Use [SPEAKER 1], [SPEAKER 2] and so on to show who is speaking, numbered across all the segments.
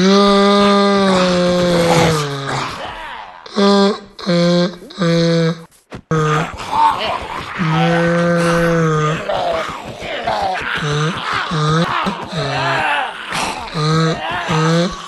[SPEAKER 1] Uh, uh.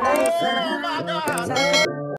[SPEAKER 1] Oh, my God.